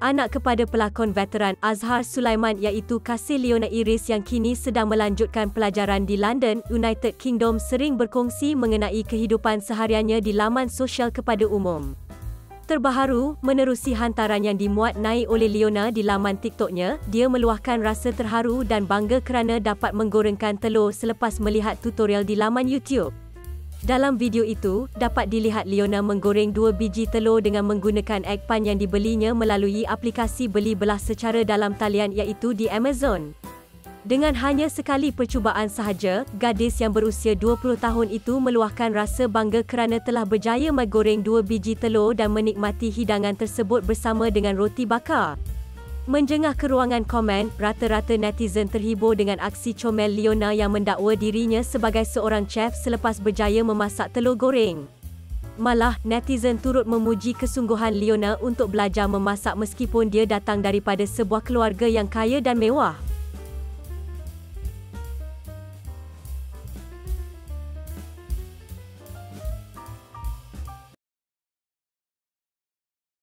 anak kepada pelakon veteran Azhar Sulaiman iaitu kasih Leona Iris yang kini sedang melanjutkan pelajaran di London, United Kingdom sering berkongsi mengenai kehidupan sehariannya di laman sosial kepada umum. Terbaharu, menerusi hantaran yang dimuat naik oleh Leona di laman TikToknya, dia meluahkan rasa terharu dan bangga kerana dapat menggorengkan telur selepas melihat tutorial di laman YouTube. Dalam video itu, dapat dilihat Leona menggoreng dua biji telur dengan menggunakan egg pan yang dibelinya melalui aplikasi beli belah secara dalam talian iaitu di Amazon. Dengan hanya sekali percubaan sahaja, gadis yang berusia 20 tahun itu meluahkan rasa bangga kerana telah berjaya menggoreng dua biji telur dan menikmati hidangan tersebut bersama dengan roti bakar. Menjengah ke ruangan komen, rata-rata netizen terhibur dengan aksi comel Leona yang mendakwa dirinya sebagai seorang chef selepas berjaya memasak telur goreng. Malah, netizen turut memuji kesungguhan Leona untuk belajar memasak meskipun dia datang daripada sebuah keluarga yang kaya dan mewah.